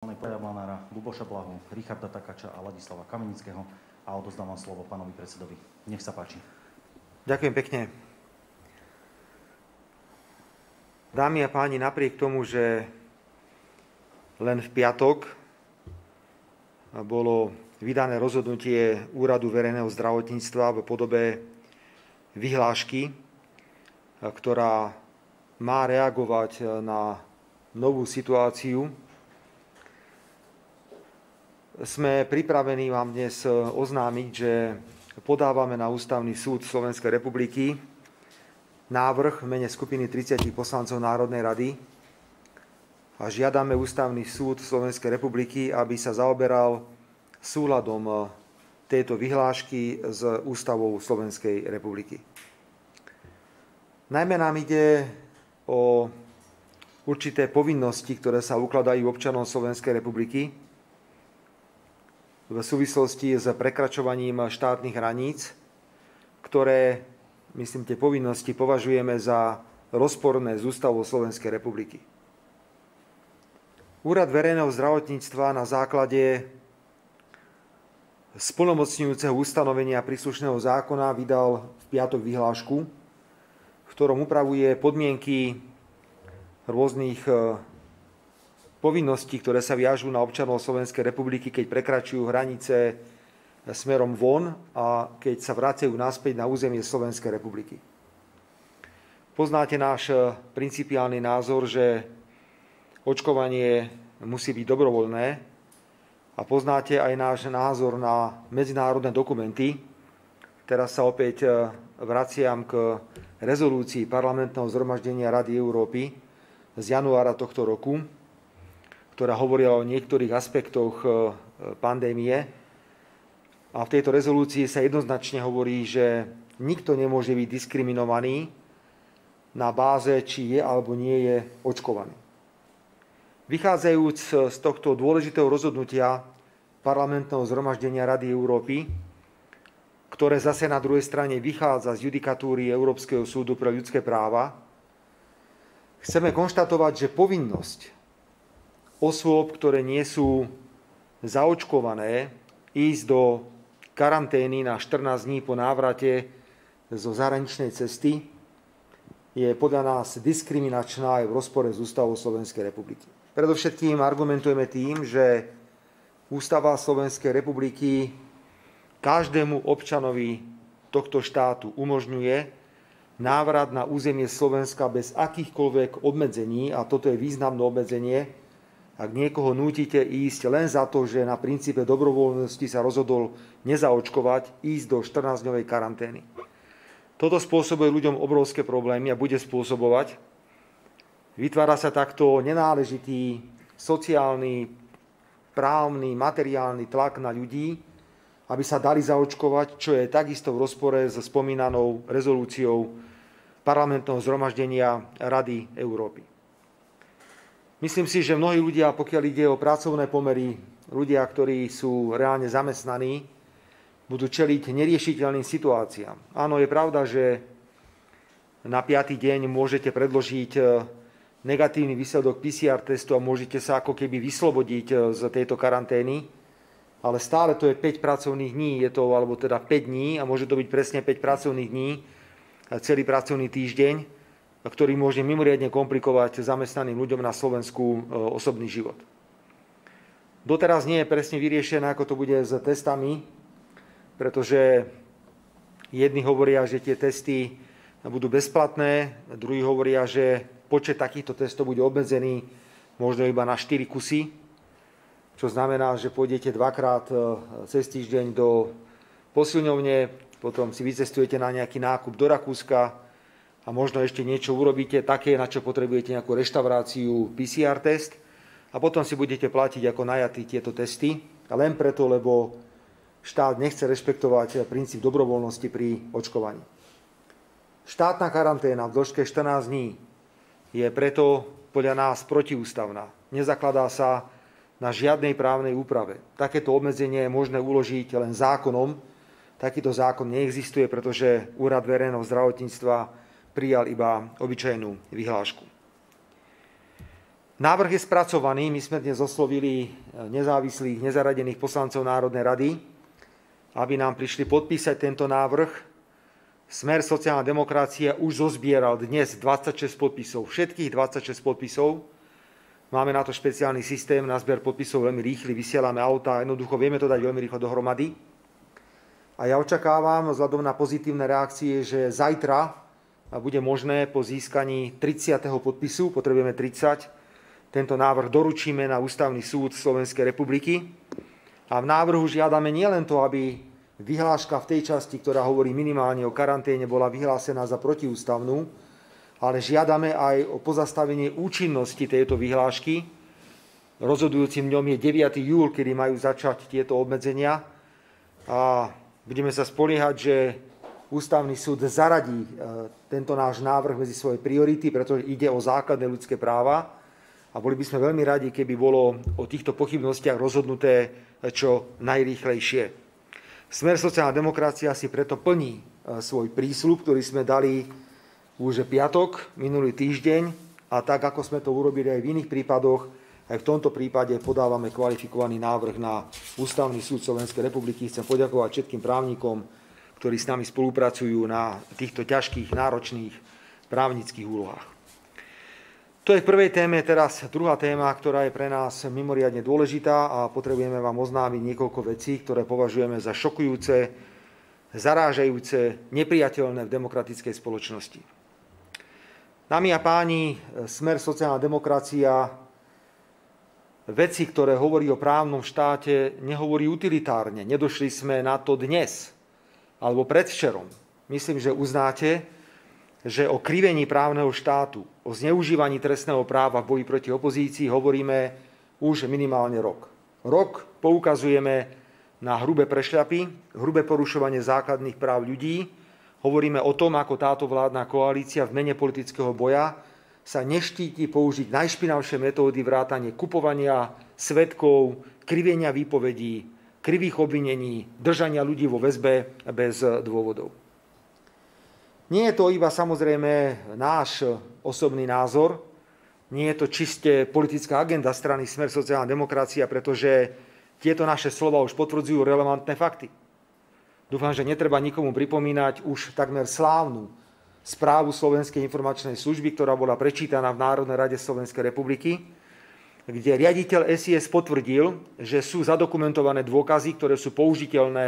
Planára, Luboša Blahu, Richarda Takača a Ladislava Kamenického a odozdávam slovo pánovi predsedovi. Nech sa páči. Ďakujem pekne. Dámy a páni, napriek tomu, že len v piatok bolo vydané rozhodnutie Úradu verejného zdravotníctva v podobe vyhlášky, ktorá má reagovať na novú situáciu, sme pripravení vám dnes oznámiť, že podávame na Ústavný súd Slovenskej republiky návrh v mene skupiny 30 poslancov Národnej rady a žiadame Ústavný súd Slovenskej republiky, aby sa zaoberal súladom tejto vyhlášky s Ústavou Slovenskej republiky. Najmä nám ide o určité povinnosti, ktoré sa ukladajú občanom Slovenskej republiky, v súvislosti s prekračovaním štátnych hraníc, ktoré, myslím, tie povinnosti považujeme za rozporné z ústavou Slovenskej republiky. Úrad verejného zdravotníctva na základe splnomocňujúceho ustanovenia príslušného zákona vydal v piatok vyhlášku, v ktorom upravuje podmienky rôznych povinností, ktoré sa viažú na občanov Slovenskej republiky, keď prekračujú hranice smerom von a keď sa vracajú naspäť na územie Slovenskej republiky. Poznáte náš principiálny názor, že očkovanie musí byť dobrovoľné a poznáte aj náš názor na medzinárodné dokumenty. Teraz sa opäť vraciam k rezolúcii parlamentného zhromaždenia Rady Európy z januára tohto roku, ktorá hovorila o niektorých aspektoch e, pandémie. A v tejto rezolúcii sa jednoznačne hovorí, že nikto nemôže byť diskriminovaný na báze, či je alebo nie je očkovaný. Vychádzajúc z tohto dôležitého rozhodnutia parlamentného zhromaždenia Rady Európy, ktoré zase na druhej strane vychádza z judikatúry Európskeho súdu pre ľudské práva, chceme konštatovať, že povinnosť osôb, ktoré nie sú zaočkované, ísť do karantény na 14 dní po návrate zo zahraničnej cesty je podľa nás diskriminačná aj v rozpore s Ústavou Slovenskej republiky. Predovšetkým argumentujeme tým, že Ústava Slovenskej republiky každému občanovi tohto štátu umožňuje návrat na územie Slovenska bez akýchkoľvek obmedzení, a toto je významné obmedzenie, ak niekoho nútite ísť len za to, že na princípe dobrovoľnosti sa rozhodol nezaočkovať, ísť do 14-dňovej karantény. Toto spôsobuje ľuďom obrovské problémy a bude spôsobovať. Vytvára sa takto nenáležitý sociálny, právny, materiálny tlak na ľudí, aby sa dali zaočkovať, čo je takisto v rozpore s spomínanou rezolúciou parlamentného zhromaždenia Rady Európy. Myslím si, že mnohí ľudia, pokiaľ ide o pracovné pomery, ľudia, ktorí sú reálne zamestnaní, budú čeliť neriešiteľným situáciám. Áno, je pravda, že na piatý deň môžete predložiť e, negatívny výsledok PCR testu a môžete sa ako keby vyslobodiť e, z tejto karantény, ale stále to je 5 pracovných dní, je to, alebo teda 5 dní a môže to byť presne 5 pracovných dní, celý pracovný týždeň ktorý môže mimoriadne komplikovať zamestnaným ľuďom na Slovensku e, osobný život. Doteraz nie je presne vyriešené, ako to bude s testami, pretože jedni hovoria, že tie testy budú bezplatné, druhí hovoria, že počet takýchto testov bude obmedzený možno iba na 4 kusy, čo znamená, že pôjdete dvakrát e, cez týždeň do posilňovne, potom si vycestujete na nejaký nákup do Rakúska, a možno ešte niečo urobíte také, na čo potrebujete nejakú reštauráciu, PCR test a potom si budete platiť ako najatí tieto testy. Len preto, lebo štát nechce rešpektovať princíp dobrovoľnosti pri očkovaní. Štátna karanténa v dĺžke 14 dní je preto podľa nás protiústavná. Nezakladá sa na žiadnej právnej úprave. Takéto obmedzenie je možné uložiť len zákonom. Takýto zákon neexistuje, pretože Úrad verejného zdravotníctva prijal iba obyčajnú vyhlášku. Návrh je spracovaný. My sme dnes oslovili nezávislých, nezaradených poslancov Národnej rady, aby nám prišli podpísať tento návrh. Smer sociálna demokracia už zozbieral dnes 26 podpisov, všetkých 26 podpisov. Máme na to špeciálny systém, na zber podpisov veľmi rýchly, vysielame auta, jednoducho vieme to dať veľmi rýchlo dohromady. A ja očakávam, vzhľadom na pozitívne reakcie, že zajtra bude možné po získaní 30. podpisu, potrebujeme 30, tento návrh doručíme na Ústavný súd Slovenskej republiky. A v návrhu žiadame nielen to, aby vyhláška v tej časti, ktorá hovorí minimálne o karanténe, bola vyhlásená za protiústavnú, ale žiadame aj o pozastavenie účinnosti tejto vyhlášky. Rozhodujúcim dňom je 9. júl, kedy majú začať tieto obmedzenia. A budeme sa spoliehať, že Ústavný súd zaradí e, tento náš návrh medzi svoje priority, pretože ide o základné ľudské práva a boli by sme veľmi radi, keby bolo o týchto pochybnostiach rozhodnuté čo najrýchlejšie. Smer sociálna demokracia si preto plní e, svoj prísľub, ktorý sme dali už piatok, minulý týždeň, a tak, ako sme to urobili aj v iných prípadoch, aj v tomto prípade podávame kvalifikovaný návrh na Ústavný súd Slovenskej republiky. Chcem poďakovať všetkým právnikom, ktorí s nami spolupracujú na týchto ťažkých, náročných právnických úlohách. To je v prvej téme, teraz druhá téma, ktorá je pre nás mimoriadne dôležitá a potrebujeme vám oznámiť niekoľko vecí, ktoré považujeme za šokujúce, zarážajúce, nepriateľné v demokratickej spoločnosti. Dámy a páni, smer sociálna demokracia veci, ktoré hovorí o právnom štáte, nehovorí utilitárne. Nedošli sme na to dnes alebo predvčerom. Myslím, že uznáte, že o krivení právneho štátu, o zneužívaní trestného práva v boji proti opozícii hovoríme už minimálne rok. Rok poukazujeme na hrubé prešľapy, hrubé porušovanie základných práv ľudí. Hovoríme o tom, ako táto vládna koalícia v mene politického boja sa neštíti použiť najšpinavšie metódy vrátane kupovania svetkov, krivenia výpovedí, krivých obvinení, držania ľudí vo väzbe bez dôvodov. Nie je to iba samozrejme náš osobný názor, nie je to čiste politická agenda strany Smer sociálna demokracia, pretože tieto naše slova už potvrdzujú relevantné fakty. Dúfam, že netreba nikomu pripomínať už takmer slávnu správu Slovenskej informačnej služby, ktorá bola prečítaná v Národnej rade Slovenskej republiky, kde riaditeľ SIS potvrdil, že sú zadokumentované dôkazy, ktoré sú použiteľné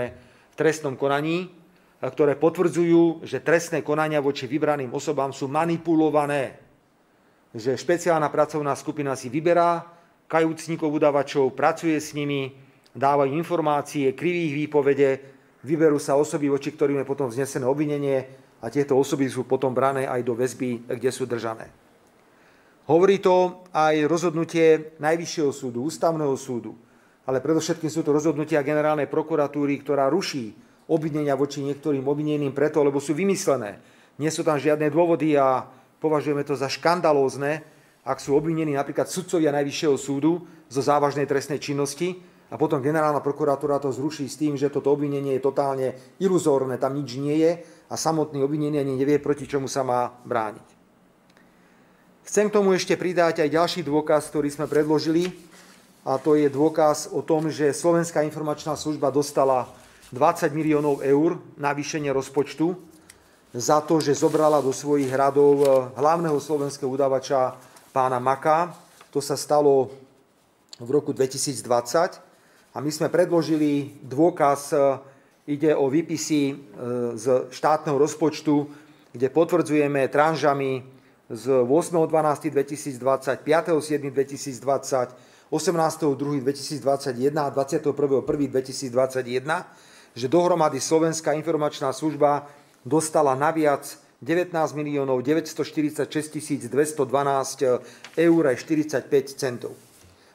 v trestnom konaní ktoré potvrdzujú, že trestné konania voči vybraným osobám sú manipulované. Že špeciálna pracovná skupina si vyberá kajúcnikov udavačov, pracuje s nimi, dávajú informácie, krivých výpovede, vyberú sa osoby, voči ktorým je potom vznesené obvinenie a tieto osoby sú potom brané aj do väzby, kde sú držané. Hovorí to aj rozhodnutie Najvyššieho súdu, Ústavného súdu, ale predovšetkým sú to rozhodnutia generálnej prokuratúry, ktorá ruší obvinenia voči niektorým obvineným preto, lebo sú vymyslené. Nie sú tam žiadne dôvody a považujeme to za škandalózne, ak sú obvinení napríklad sudcovia Najvyššieho súdu zo závažnej trestnej činnosti a potom generálna prokuratúra to zruší s tým, že toto obvinenie je totálne iluzórne, tam nič nie je a samotný obvinenie ani nevie, proti čomu sa má brániť. Chcem k tomu ešte pridať aj ďalší dôkaz, ktorý sme predložili, a to je dôkaz o tom, že Slovenská informačná služba dostala 20 miliónov eur navýšenie rozpočtu za to, že zobrala do svojich hradov eh, hlavného slovenského udavača pána Maka. To sa stalo v roku 2020 a my sme predložili dôkaz, eh, ide o výpisy eh, z štátneho rozpočtu, kde potvrdzujeme tranžami z 8.12.2020, 5.7.2020, 18.2.2021 a 21.1.2021 že dohromady Slovenská informačná služba dostala naviac 19 miliónov 946 212 eur aj 45 centov.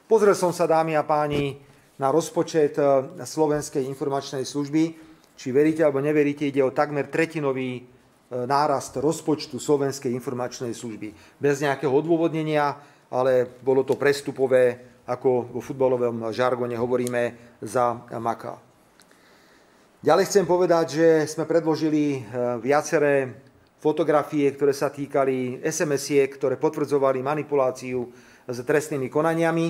Pozrel som sa, dámy a páni, na rozpočet eh, Slovenskej informačnej služby. Či veríte alebo neveríte, ide o takmer tretinový nárast rozpočtu Slovenskej informačnej služby. Bez nejakého odôvodnenia, ale bolo to prestupové, ako vo futbalovom žargone hovoríme, za Maka. Ďalej chcem povedať, že sme predložili e, viaceré fotografie, ktoré sa týkali SMS-iek, ktoré potvrdzovali manipuláciu s trestnými konaniami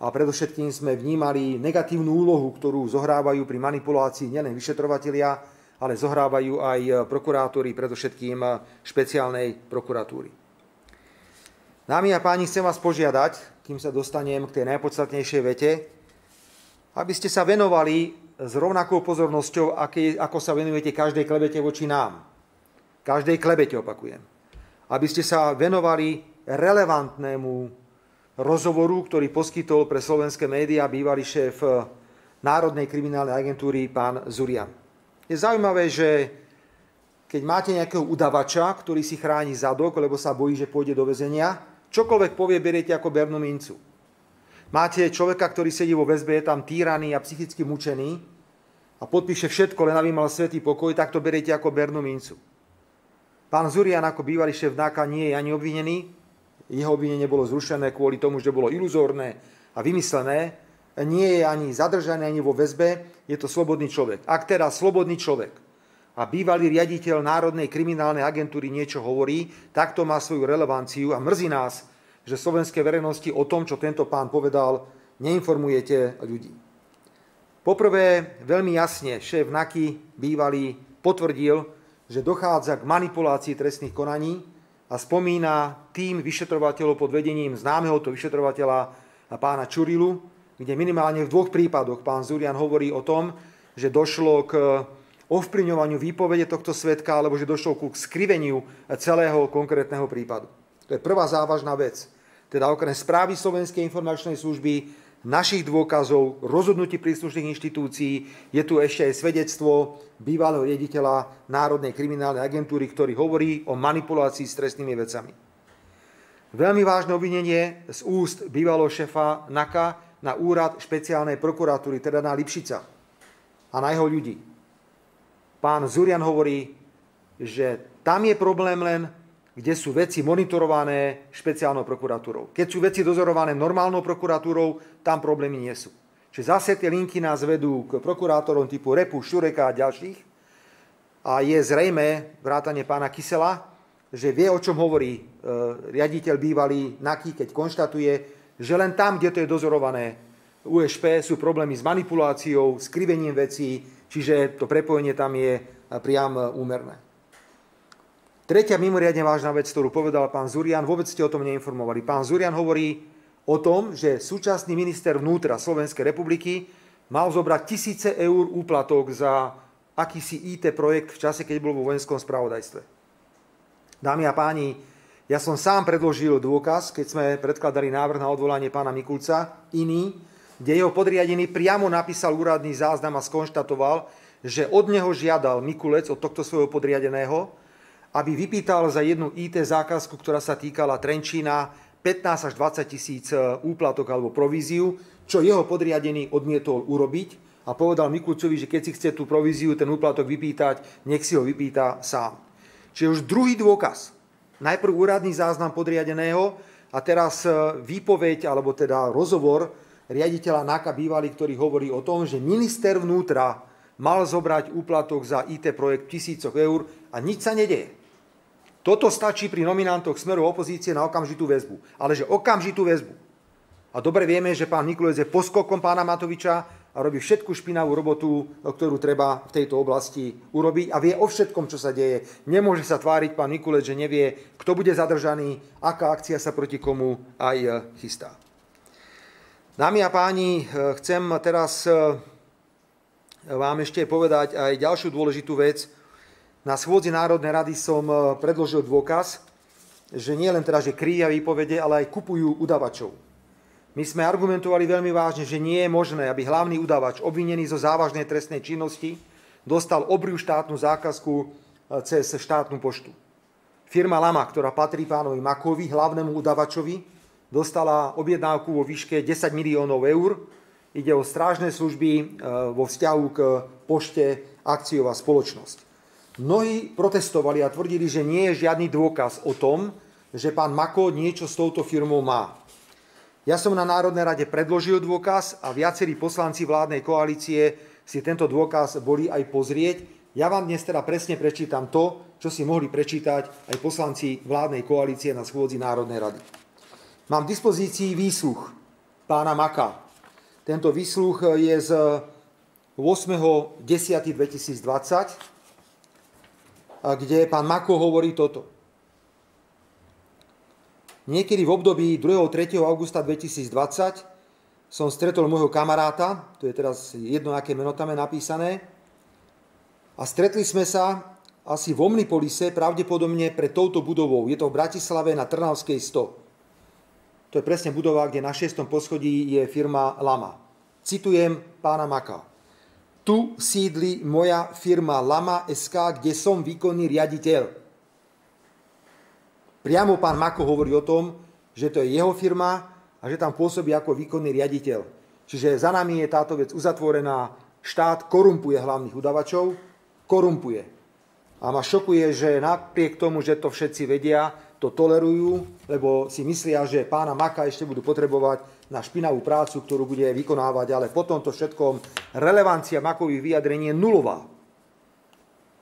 a predovšetkým sme vnímali negatívnu úlohu, ktorú zohrávajú pri manipulácii nielen vyšetrovatelia, ale zohrávajú aj prokurátori, predovšetkým špeciálnej prokuratúry. Dámy a páni, chcem vás požiadať, kým sa dostanem k tej najpodstatnejšej vete, aby ste sa venovali s rovnakou pozornosťou, ako sa venujete každej klebete voči nám. Každej klebete, opakujem. Aby ste sa venovali relevantnému rozhovoru, ktorý poskytol pre slovenské médiá bývalý šéf Národnej kriminálnej agentúry pán Zurian. Je zaujímavé, že keď máte nejakého udavača, ktorý si chráni zadok, lebo sa bojí, že pôjde do väzenia, čokoľvek povie, beriete ako bernú mincu. Máte človeka, ktorý sedí vo väzbe, je tam týraný a psychicky mučený a podpíše všetko, len aby mal svetý pokoj, tak to beriete ako bernú mincu. Pán Zurian ako bývalý šéf NAKA nie je ani obvinený, jeho obvinenie bolo zrušené kvôli tomu, že bolo iluzórne a vymyslené, nie je ani zadržaný, ani vo väzbe, je to slobodný človek. Ak teda slobodný človek a bývalý riaditeľ Národnej kriminálnej agentúry niečo hovorí, tak to má svoju relevanciu a mrzí nás, že slovenskej verejnosti o tom, čo tento pán povedal, neinformujete ľudí. Poprvé, veľmi jasne šéf NAKY bývalý potvrdil, že dochádza k manipulácii trestných konaní, a spomína tým vyšetrovateľov pod vedením známeho to vyšetrovateľa pána Čurilu, kde minimálne v dvoch prípadoch pán Zurian hovorí o tom, že došlo k ovplyvňovaniu výpovede tohto svetka, alebo že došlo ku skriveniu celého konkrétneho prípadu. To je prvá závažná vec. Teda okrem správy Slovenskej informačnej služby našich dôkazov, rozhodnutí príslušných inštitúcií. Je tu ešte aj svedectvo bývalého riaditeľa Národnej kriminálnej agentúry, ktorý hovorí o manipulácii s trestnými vecami. Veľmi vážne obvinenie z úst bývalého šefa NAKA na úrad špeciálnej prokuratúry, teda na Lipšica a na jeho ľudí. Pán Zurian hovorí, že tam je problém len kde sú veci monitorované špeciálnou prokuratúrou. Keď sú veci dozorované normálnou prokuratúrou, tam problémy nie sú. Čiže zase tie linky nás vedú k prokurátorom typu Repu, Šureka a ďalších. A je zrejme, vrátane pána Kysela, že vie, o čom hovorí e, riaditeľ bývalý NAKY, keď konštatuje, že len tam, kde to je dozorované USP, sú problémy s manipuláciou, skrivením vecí, čiže to prepojenie tam je priam úmerné. Tretia mimoriadne vážna vec, ktorú povedal pán Zurian, vôbec ste o tom neinformovali. Pán Zurian hovorí o tom, že súčasný minister vnútra Slovenskej republiky mal zobrať tisíce eur úplatok za akýsi IT projekt v čase, keď bol vo vojenskom spravodajstve. Dámy a páni, ja som sám predložil dôkaz, keď sme predkladali návrh na odvolanie pána Mikulca, iný, kde jeho podriadený priamo napísal úradný záznam a skonštatoval, že od neho žiadal Mikulec, od tohto svojho podriadeného, aby vypýtal za jednu IT zákazku, ktorá sa týkala Trenčína, 15 až 20 tisíc e, úplatok alebo províziu, čo jeho podriadený odmietol urobiť a povedal Mikulcovi, že keď si chce tú províziu, ten úplatok vypýtať, nech si ho vypýta sám. Čiže už druhý dôkaz. Najprv úradný záznam podriadeného a teraz e, výpoveď, alebo teda rozhovor riaditeľa NAKA bývalý, ktorý hovorí o tom, že minister vnútra mal zobrať úplatok za IT projekt tisícoch eur a nič sa nedeje. Toto stačí pri nominantoch smeru opozície na okamžitú väzbu. Ale že okamžitú väzbu. A dobre vieme, že pán Mikulec je poskokom pána Matoviča a robí všetku špinavú robotu, ktorú treba v tejto oblasti urobiť a vie o všetkom, čo sa deje. Nemôže sa tváriť pán Mikulec, že nevie, kto bude zadržaný, aká akcia sa proti komu aj e, chystá. Dámy a páni, e, chcem teraz e, vám ešte povedať aj ďalšiu dôležitú vec, na schôdzi Národnej rady som predložil dôkaz, že nie len teda, že kryja výpovede, ale aj kupujú udavačov. My sme argumentovali veľmi vážne, že nie je možné, aby hlavný udavač, obvinený zo závažnej trestnej činnosti, dostal obriu štátnu zákazku e, cez štátnu poštu. Firma Lama, ktorá patrí pánovi Makovi, hlavnému udavačovi, dostala objednávku vo výške 10 miliónov eur. Ide o strážne služby e, vo vzťahu k pošte akciová spoločnosť. Mnohí protestovali a tvrdili, že nie je žiadny dôkaz o tom, že pán Mako niečo s touto firmou má. Ja som na Národnej rade predložil dôkaz a viacerí poslanci vládnej koalície si tento dôkaz boli aj pozrieť. Ja vám dnes teda presne prečítam to, čo si mohli prečítať aj poslanci vládnej koalície na schôdzi Národnej rady. Mám v dispozícii výsluch pána Maka. Tento výsluch je z 8.10.2020, kde pán Mako hovorí toto. Niekedy v období 2. 3. augusta 2020 som stretol môjho kamaráta, to je teraz jedno, aké meno tam je napísané, a stretli sme sa asi v Omnipolise, pravdepodobne pred touto budovou. Je to v Bratislave na Trnavskej 100. To je presne budova, kde na 6. poschodí je firma Lama. Citujem pána Maka. Tu sídli moja firma Lama SK, kde som výkonný riaditeľ. Priamo pán Mako hovorí o tom, že to je jeho firma a že tam pôsobí ako výkonný riaditeľ. Čiže za nami je táto vec uzatvorená. Štát korumpuje hlavných udavačov, korumpuje. A ma šokuje, že napriek tomu, že to všetci vedia, to tolerujú, lebo si myslia, že pána Maka ešte budú potrebovať na špinavú prácu, ktorú bude vykonávať, ale po tomto všetkom relevancia Makových vyjadrení je nulová.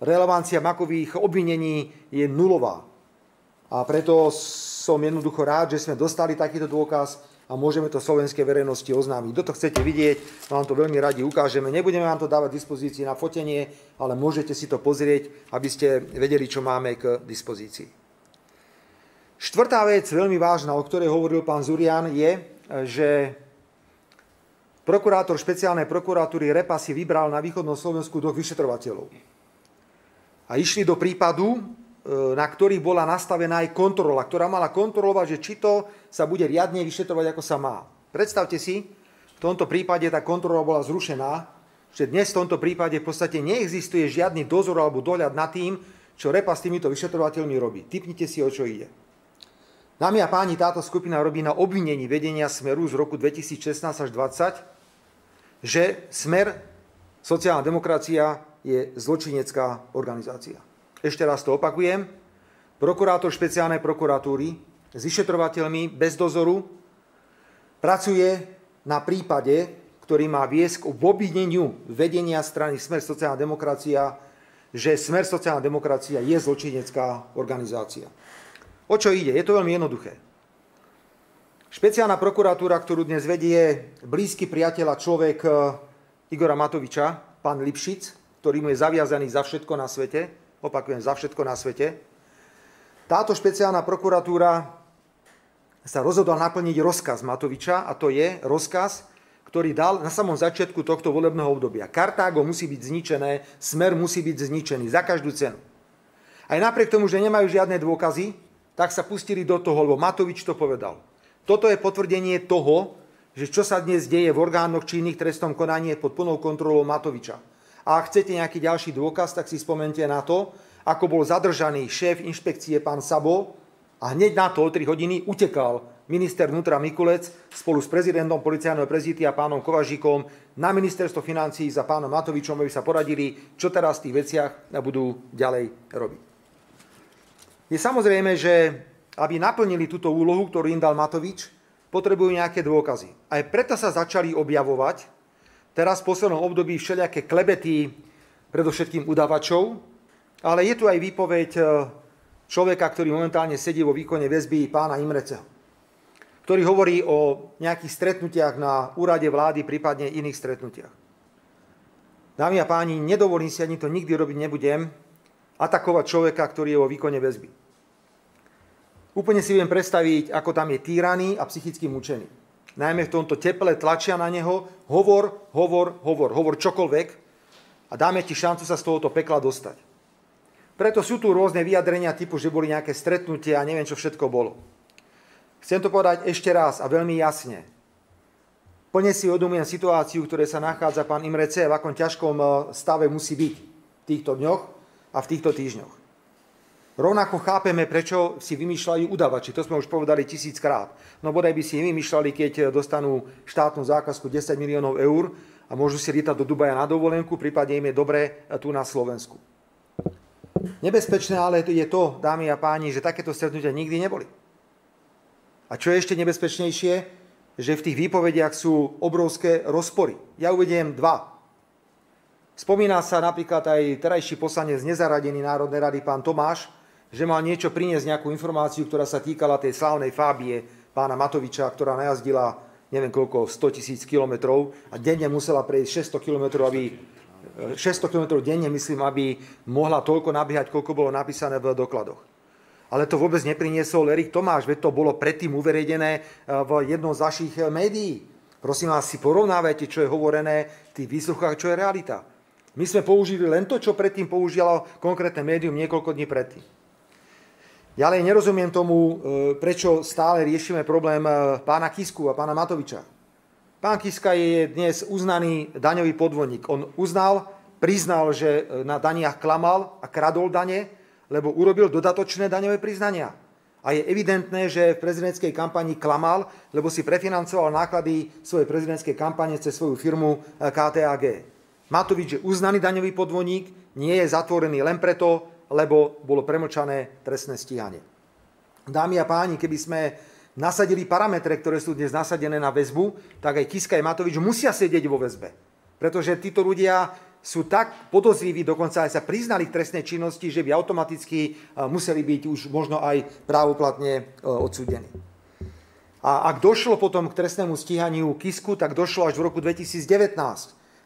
Relevancia Makových obvinení je nulová. A preto som jednoducho rád, že sme dostali takýto dôkaz a môžeme to slovenskej verejnosti oznámiť. Kto to chcete vidieť, vám to veľmi radi ukážeme. Nebudeme vám to dávať dispozícii na fotenie, ale môžete si to pozrieť, aby ste vedeli, čo máme k dispozícii. Štvrtá vec, veľmi vážna, o ktorej hovoril pán Zurian, je, že prokurátor špeciálnej prokuratúry Repa si vybral na východnom Slovensku dvoch vyšetrovateľov. A išli do prípadu, na ktorých bola nastavená aj kontrola, ktorá mala kontrolovať, že či to sa bude riadne vyšetrovať, ako sa má. Predstavte si, v tomto prípade tá kontrola bola zrušená, že dnes v tomto prípade v podstate neexistuje žiadny dozor alebo dohľad nad tým, čo Repa s týmito vyšetrovateľmi robí. Typnite si, o čo ide. Dámy a páni, táto skupina robí na obvinení vedenia Smeru z roku 2016 až 2020, že Smer, sociálna demokracia, je zločinecká organizácia. Ešte raz to opakujem. Prokurátor špeciálnej prokuratúry s vyšetrovateľmi bez dozoru pracuje na prípade, ktorý má viesť k obvineniu vedenia strany Smer sociálna demokracia, že Smer sociálna demokracia je zločinecká organizácia. O čo ide? Je to veľmi jednoduché. Špeciálna prokuratúra, ktorú dnes vedie blízky priateľ a človek eh, Igora Matoviča, pán Lipšic, ktorý mu je zaviazaný za všetko na svete, opakujem, za všetko na svete. Táto špeciálna prokuratúra sa rozhodla naplniť rozkaz Matoviča a to je rozkaz, ktorý dal na samom začiatku tohto volebného obdobia. Kartágo musí byť zničené, smer musí byť zničený za každú cenu. Aj napriek tomu, že nemajú žiadne dôkazy, tak sa pustili do toho, lebo Matovič to povedal. Toto je potvrdenie toho, že čo sa dnes deje v orgánoch činných trestom konanie pod plnou kontrolou Matoviča. A ak chcete nejaký ďalší dôkaz, tak si spomente na to, ako bol zadržaný šéf inšpekcie pán Sabo a hneď na to o 3 hodiny utekal minister vnútra Mikulec spolu s prezidentom policajného prezidí a pánom Kovažíkom na ministerstvo financí za pánom Matovičom, aby sa poradili, čo teraz v tých veciach budú ďalej robiť. Je samozrejme, že aby naplnili túto úlohu, ktorú im dal Matovič, potrebujú nejaké dôkazy. Aj preto sa začali objavovať teraz v poslednom období všelijaké klebety, predovšetkým udavačov, ale je tu aj výpoveď e, človeka, ktorý momentálne sedí vo výkone väzby pána Imreceho, ktorý hovorí o nejakých stretnutiach na úrade vlády, prípadne iných stretnutiach. Dámy a páni, nedovolím si, ani to nikdy robiť nebudem, atakovať človeka, ktorý je vo výkone väzby. Úplne si viem predstaviť, ako tam je týraný a psychicky mučený najmä v tomto teple, tlačia na neho, hovor, hovor, hovor, hovor čokoľvek a dáme ti šancu sa z tohoto pekla dostať. Preto sú tu rôzne vyjadrenia typu, že boli nejaké stretnutie a neviem, čo všetko bolo. Chcem to povedať ešte raz a veľmi jasne. Plne si uvedomujem situáciu, v sa nachádza pán Imrece, v akom ťažkom eh, stave musí byť v týchto dňoch a v týchto týždňoch. Rovnako chápeme, prečo si vymýšľajú udavači. To sme už povedali tisíckrát. No bodaj by si vymýšľali, keď dostanú štátnu zákazku 10 miliónov eur a môžu si lietať do Dubaja na dovolenku, prípadne im je dobre tu na Slovensku. Nebezpečné ale je to, dámy a páni, že takéto stretnutia nikdy neboli. A čo je ešte nebezpečnejšie, že v tých výpovediach sú obrovské rozpory. Ja uvediem dva. Spomína sa napríklad aj terajší poslanec nezaradený Národnej rady, pán Tomáš, že mal niečo priniesť, nejakú informáciu, ktorá sa týkala tej slávnej Fábie pána Matoviča, ktorá najazdila neviem koľko, 100 tisíc kilometrov a denne musela prejsť 600 kilometrov, aby 600 km denne, myslím, aby mohla toľko nabíhať, koľko bolo napísané v dokladoch. Ale to vôbec nepriniesol Erik Tomáš, veď to bolo predtým uverejnené v jednom z vašich médií. Prosím vás, si porovnávajte, čo je hovorené v tých výsluchách, čo je realita. My sme použili len to, čo predtým použilo konkrétne médium niekoľko dní predtým. Ja len nerozumiem tomu, e, prečo stále riešime problém e, pána Kisku a pána Matoviča. Pán Kiska je dnes uznaný daňový podvodník. On uznal, priznal, že e, na daniach klamal a kradol dane, lebo urobil dodatočné daňové priznania. A je evidentné, že v prezidentskej kampani klamal, lebo si prefinancoval náklady svojej prezidentskej kampane cez svoju firmu KTAG. Matovič je uznaný daňový podvodník, nie je zatvorený len preto, lebo bolo premlčané trestné stíhanie. Dámy a páni, keby sme nasadili parametre, ktoré sú dnes nasadené na väzbu, tak aj Kiska a Matovič musia sedieť vo väzbe. Pretože títo ľudia sú tak podozriví, dokonca aj sa priznali k trestnej činnosti, že by automaticky e, museli byť už možno aj právoplatne e, odsúdení. A ak došlo potom k trestnému stíhaniu Kisku, tak došlo až v roku 2019.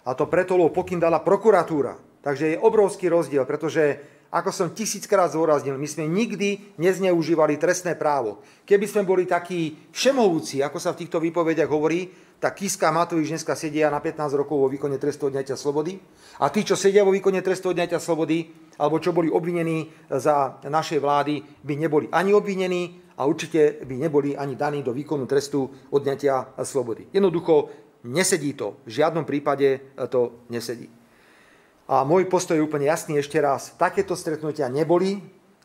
A to preto, lebo pokyn dala prokuratúra. Takže je obrovský rozdiel, pretože ako som tisíckrát zúraznil, my sme nikdy nezneužívali trestné právo. Keby sme boli takí všemovúci, ako sa v týchto výpovediach hovorí, tak Kiska Matovič dneska sedia na 15 rokov vo výkone trestu odňatia slobody. A tí, čo sedia vo výkone trestu odňatia slobody, alebo čo boli obvinení za našej vlády, by neboli ani obvinení a určite by neboli ani daní do výkonu trestu odňatia slobody. Jednoducho nesedí to. V žiadnom prípade to nesedí. A môj postoj je úplne jasný ešte raz. Takéto stretnutia neboli.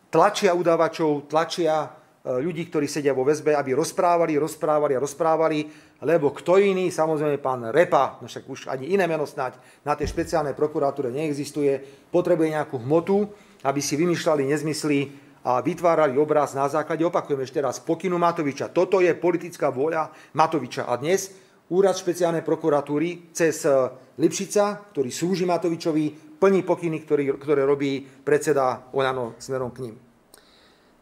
Tlačia udávačov, tlačia E, ľudí, ktorí sedia vo väzbe, aby rozprávali, rozprávali a rozprávali, lebo kto iný, samozrejme pán Repa, no však už ani iné meno snáď na tej špeciálnej prokuratúre neexistuje, potrebuje nejakú hmotu, aby si vymýšľali nezmysly a vytvárali obraz na základe, opakujem ešte raz, pokynu Matoviča. Toto je politická vôľa Matoviča. A dnes úrad špeciálnej prokuratúry cez e, Lipšica, ktorý slúži Matovičovi, plní pokyny, ktorý, ktoré robí predseda Olano smerom k ním.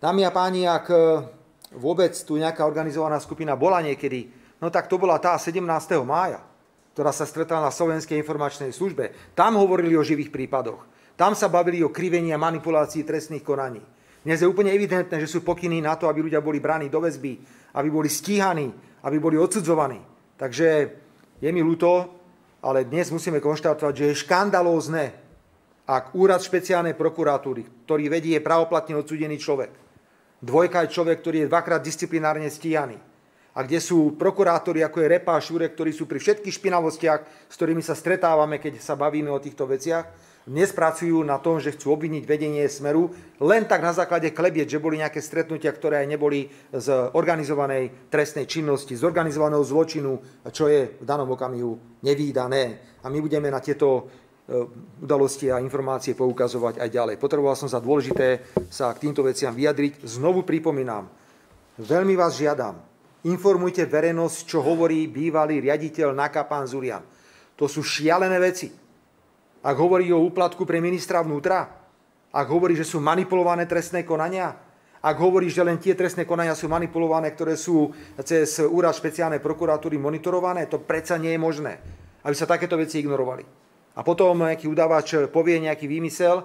Dámy a páni, ak e, vôbec tu nejaká organizovaná skupina bola niekedy, no tak to bola tá 17. mája, ktorá sa stretla na Slovenskej informačnej službe. Tam hovorili o živých prípadoch. Tam sa bavili o krivení a manipulácii trestných konaní. Dnes je úplne evidentné, že sú pokyny na to, aby ľudia boli braní do väzby, aby boli stíhaní, aby boli odsudzovaní. Takže je mi ľúto, ale dnes musíme konštatovať, že je škandalózne, ak úrad špeciálnej prokuratúry, ktorý vedie pravoplatne odsudený človek, Dvojka je človek, ktorý je dvakrát disciplinárne stíhaný. A kde sú prokurátori, ako je Repa a Šurek, ktorí sú pri všetkých špinavostiach, s ktorými sa stretávame, keď sa bavíme o týchto veciach, dnes pracujú na tom, že chcú obviniť vedenie Smeru, len tak na základe klebiet, že boli nejaké stretnutia, ktoré aj neboli z organizovanej trestnej činnosti, z organizovaného zločinu, čo je v danom okamihu nevýdané. A my budeme na tieto E, udalosti a informácie poukazovať aj ďalej. Potreboval som za dôležité sa k týmto veciam vyjadriť. Znovu pripomínam, veľmi vás žiadam, informujte verejnosť, čo hovorí bývalý riaditeľ NAKA pán Zurian. To sú šialené veci. Ak hovorí o úplatku pre ministra vnútra, ak hovorí, že sú manipulované trestné konania, ak hovorí, že len tie trestné konania sú manipulované, ktoré sú cez úrad špeciálnej prokuratúry monitorované, to predsa nie je možné, aby sa takéto veci ignorovali a potom nejaký udávač povie nejaký výmysel,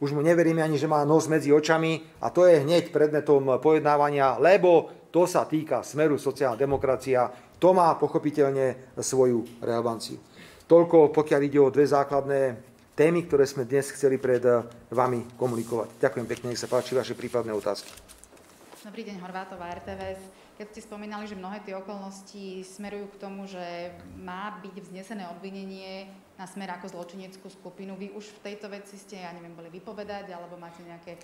už mu neveríme ani, že má nos medzi očami a to je hneď predmetom pojednávania, lebo to sa týka smeru sociálna demokracia, to má pochopiteľne svoju relevanciu. Toľko, pokiaľ ide o dve základné témy, ktoré sme dnes chceli pred vami komunikovať. Ďakujem pekne, nech sa páči vaše prípadné otázky. Dobrý deň, Horvátová RTVS. Keď ste spomínali, že mnohé tie okolnosti smerujú k tomu, že má byť vznesené obvinenie na smer ako zločineckú skupinu, vy už v tejto veci ste, ja neviem, boli vypovedať, alebo máte nejaké...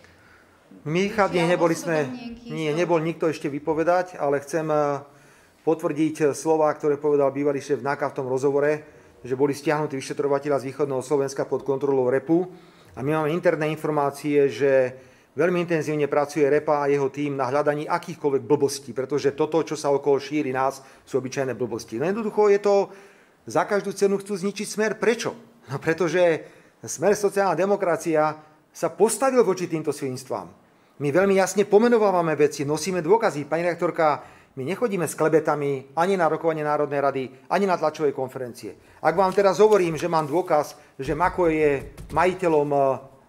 My, nie, neboli sme, nie, nebol nikto ešte vypovedať, ale chcem eh, potvrdiť slova, ktoré povedal bývalý šéf NAKA v tom rozhovore, že boli stiahnutí vyšetrovateľa z východného Slovenska pod kontrolou REPu. A my máme interné informácie, že Veľmi intenzívne pracuje Repa a jeho tým na hľadaní akýchkoľvek blbostí, pretože toto, čo sa okolo šíri nás, sú obyčajné blbosti. No jednoducho je to, za každú cenu chcú zničiť smer. Prečo? No pretože smer sociálna demokracia sa postavil voči týmto svinstvám. My veľmi jasne pomenovávame veci, nosíme dôkazy. Pani rektorka, My nechodíme s klebetami ani na rokovanie Národnej rady, ani na tlačové konferencie. Ak vám teraz hovorím, že mám dôkaz, že Mako je majiteľom e,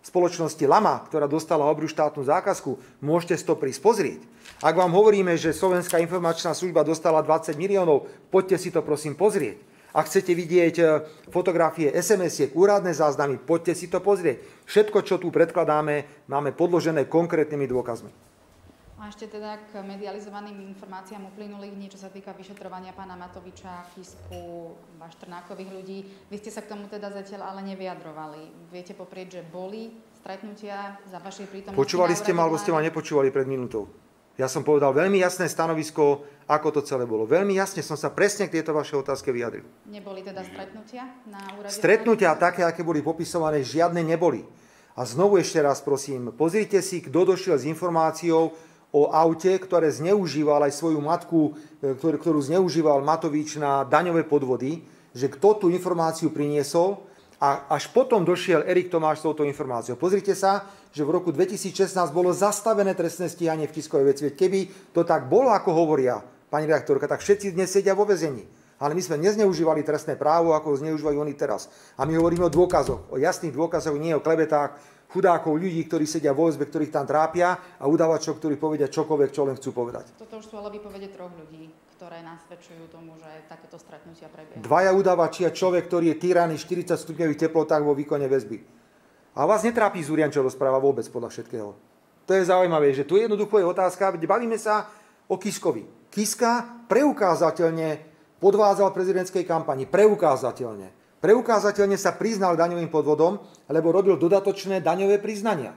spoločnosti Lama, ktorá dostala obrú štátnu zákazku, môžete si to prísť pozrieť. Ak vám hovoríme, že Slovenská informačná služba dostala 20 miliónov, poďte si to prosím pozrieť. Ak chcete vidieť e, fotografie SMS-iek, úradné záznamy, poďte si to pozrieť. Všetko, čo tu predkladáme, máme podložené konkrétnymi dôkazmi. A ešte teda k medializovaným informáciám uplynulých dní, čo sa týka vyšetrovania pána Matoviča, Kisku, Baštrnákových ľudí. Vy ste sa k tomu teda zatiaľ ale nevyjadrovali. Viete poprieť, že boli stretnutia za vašej prítomnosti? Počúvali ste ma, alebo ste ma nepočúvali pred minútou. Ja som povedal veľmi jasné stanovisko, ako to celé bolo. Veľmi jasne som sa presne k tejto vašej otázke vyjadril. Neboli teda stretnutia na úrade? Stretnutia také, aké boli popisované, žiadne neboli. A znovu ešte raz prosím, pozrite si, kto došiel s informáciou, o aute, ktoré zneužíval aj svoju matku, e, ktorú zneužíval Matovič na daňové podvody, že kto tú informáciu priniesol a až potom došiel Erik Tomáš s touto informáciou. Pozrite sa, že v roku 2016 bolo zastavené trestné stíhanie v Kiskovej veci. Keby to tak bolo, ako hovoria pani redaktorka, tak všetci dnes sedia vo vezení. Ale my sme nezneužívali trestné právo, ako ho zneužívajú oni teraz. A my hovoríme o dôkazoch, o jasných dôkazoch, nie o klebetách, chudákov ľudí, ktorí sedia vo OSB, ktorých tam trápia a udávačov, ktorí povedia čokoľvek, čo len chcú povedať. Toto už sú ale vypovede troch ľudí, ktoré nasvedčujú tomu, že takéto stretnutia prebiehajú. Dvaja udávači a človek, ktorý je týraný 40 stupňových teplotách vo výkone väzby. A vás netrápi Zurian, čo rozpráva vôbec podľa všetkého. To je zaujímavé, že tu jednoducho je otázka, bavíme sa o Kiskovi. Kiska preukázateľne podvádzal prezidentskej kampani. Preukázateľne. Preukázateľne sa priznal daňovým podvodom, lebo robil dodatočné daňové priznania.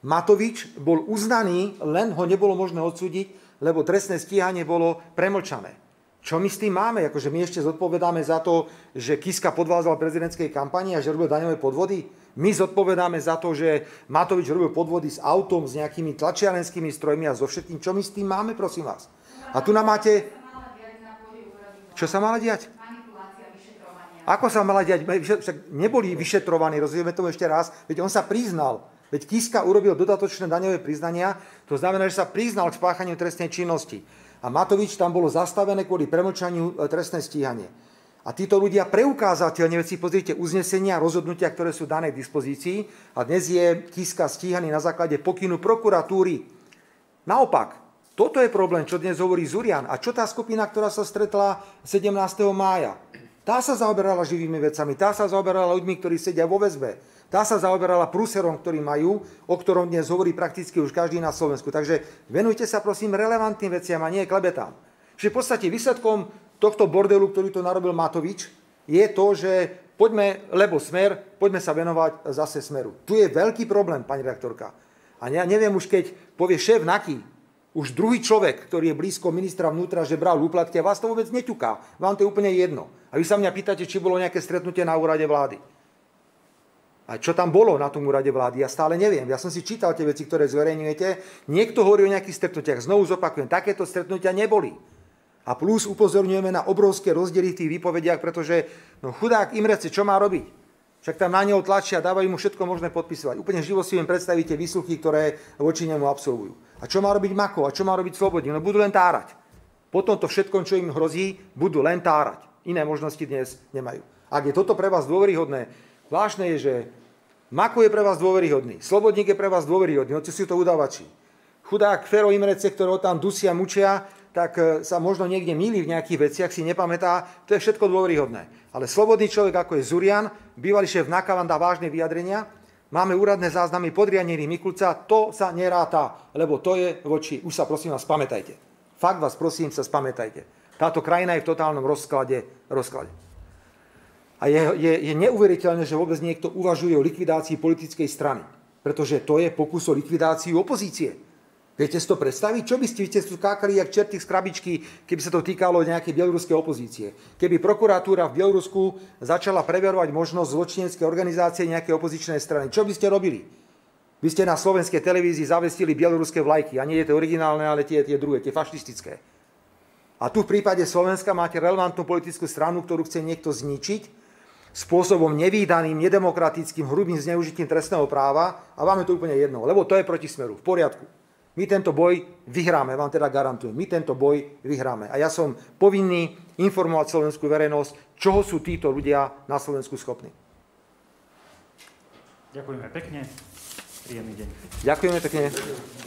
Matovič bol uznaný, len ho nebolo možné odsúdiť, lebo trestné stíhanie bolo premlčané. Čo my s tým máme? Akože my ešte zodpovedáme za to, že Kiska podvádzal prezidentskej kampani a že robil daňové podvody? My zodpovedáme za to, že Matovič robil podvody s autom, s nejakými tlačiarenskými strojmi a so všetkým. Čo my s tým máme, prosím vás? A tu nám máte... Čo sa mala diať? Ako sa mala diať? Však neboli vyšetrovaní, rozumieme tomu ešte raz, veď on sa priznal. Veď Kiska urobil dodatočné daňové priznania, to znamená, že sa priznal k spáchaniu trestnej činnosti. A Matovič tam bolo zastavené kvôli premlčaniu e, trestné stíhanie. A títo ľudia preukázateľne, veď si pozrite uznesenia rozhodnutia, ktoré sú dané k dispozícii, a dnes je Kiska stíhaný na základe pokynu prokuratúry. Naopak, toto je problém, čo dnes hovorí Zurian. A čo tá skupina, ktorá sa stretla 17. mája? Tá sa zaoberala živými vecami, tá sa zaoberala ľuďmi, ktorí sedia vo väzbe. Tá sa zaoberala prúserom, ktorý majú, o ktorom dnes hovorí prakticky už každý na Slovensku. Takže venujte sa prosím relevantným veciam a nie klebetám. Čiže v podstate výsledkom tohto bordelu, ktorý to narobil Matovič, je to, že poďme, lebo smer, poďme sa venovať zase smeru. Tu je veľký problém, pani redaktorka. A ja neviem už, keď povie šéf NAKY, už druhý človek, ktorý je blízko ministra vnútra, že bral úplatky a vás to vôbec neťuká. Vám to je úplne jedno. A vy sa mňa pýtate, či bolo nejaké stretnutie na úrade vlády. A čo tam bolo na tom úrade vlády, ja stále neviem. Ja som si čítal tie veci, ktoré zverejňujete. Niekto hovorí o nejakých stretnutiach. Znovu zopakujem, takéto stretnutia neboli. A plus upozorňujeme na obrovské rozdiely v tých výpovediach, pretože no chudák Imrece, čo má robiť? Však tam na neho tlačia, dávajú mu všetko možné podpisovať. Úplne živo si viem predstavíte výsluchy, ktoré voči nemu absolvujú. A čo má robiť Mako? A čo má robiť Slobodník? No budú len tárať. Po tomto všetkom, čo im hrozí, budú len tárať. Iné možnosti dnes nemajú. Ak je toto pre vás dôveryhodné, zvláštne je, že Mako je pre vás dôveryhodný, Slobodník je pre vás dôveryhodný, hoci sú to udávači. Chudák Fero Imrece, ktorého tam dusia, mučia, tak e, sa možno niekde míli v nejakých veciach, si nepamätá, to je všetko dôveryhodné. Ale slobodný človek, ako je Zurian, bývalý šéf Nakavan dá vážne vyjadrenia, Máme úradné záznamy podriadený Mikulca, to sa neráta, lebo to je voči, už sa prosím vás spamätajte. Fakt vás prosím sa spamätajte. Táto krajina je v totálnom rozklade. rozklade. A je, je, je neuveriteľné, že vôbec niekto uvažuje o likvidácii politickej strany. Pretože to je pokus o likvidáciu opozície. Viete si to predstaviť? Čo by ste, ste skákali jak čerty z krabičky, keby sa to týkalo nejakej bieloruskej opozície? Keby prokuratúra v Bielorusku začala preverovať možnosť zločineckej organizácie nejakej opozičnej strany. Čo by ste robili? Vy ste na slovenskej televízii zavestili bieloruské vlajky. A nie je to originálne, ale tie, tie druhé, tie fašistické. A tu v prípade Slovenska máte relevantnú politickú stranu, ktorú chce niekto zničiť spôsobom nevýdaným, nedemokratickým, hrubým zneužitím trestného práva a vám je to úplne jedno, lebo to je proti smeru. V poriadku. My tento boj vyhráme, vám teda garantujem. My tento boj vyhráme. A ja som povinný informovať slovenskú verejnosť, čoho sú títo ľudia na Slovensku schopní. Ďakujeme pekne. Príjemný deň. Ďakujeme pekne.